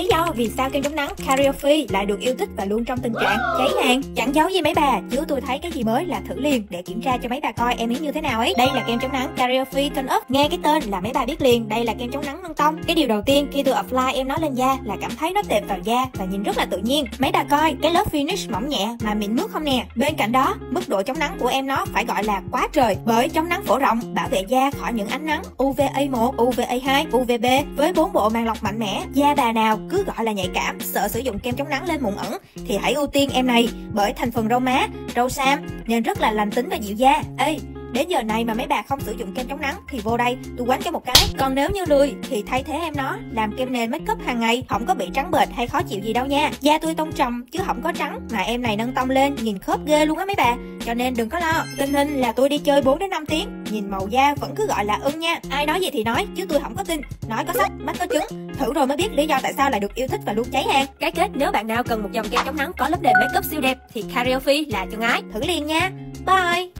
Lý do vì sao kem chống nắng Cariofi lại được yêu thích và luôn trong tình trạng cháy hàng Chẳng giấu gì mấy bà, chứ tôi thấy cái gì mới là thử liền để kiểm tra cho mấy bà coi em ấy như thế nào ấy. Đây là kem chống nắng Cariofi Turn Up Nghe cái tên là mấy bà biết liền, đây là kem chống nắng nâng tông. Cái điều đầu tiên khi tôi apply em nó lên da là cảm thấy nó tệp vào da và nhìn rất là tự nhiên. Mấy bà coi, cái lớp finish mỏng nhẹ mà mịn nước không nè. Bên cạnh đó, mức độ chống nắng của em nó phải gọi là quá trời Bởi chống nắng phổ rộng, bảo vệ da khỏi những ánh nắng UVA1, UVA2, UVB với bốn bộ màng lọc mạnh mẽ. Da bà nào cứ gọi là nhạy cảm, sợ sử dụng kem chống nắng lên mụn ẩn, thì hãy ưu tiên em này, bởi thành phần rau má, rau sam nên rất là lành tính và dịu da. Ê Đến giờ này mà mấy bà không sử dụng kem chống nắng thì vô đây tôi quánh cho một cái. Còn nếu như lười thì thay thế em nó làm kem nền make up hàng ngày Không có bị trắng bệch hay khó chịu gì đâu nha. Da tôi tông trầm chứ không có trắng Mà em này nâng tông lên nhìn khớp ghê luôn á mấy bà. Cho nên đừng có lo Tình hình là tôi đi chơi 4 đến 5 tiếng Nhìn màu da vẫn cứ gọi là ưng nha. Ai nói gì thì nói chứ tôi không có tin. Nói có sách mắt có chứng Thử rồi mới biết lý do tại sao lại được yêu thích và luôn cháy hàng. Cái kết nếu bạn nào cần một dòng kem chống nắng có lớp nền make up siêu đẹp Thì Free là chân ái Thử liền nha. Bye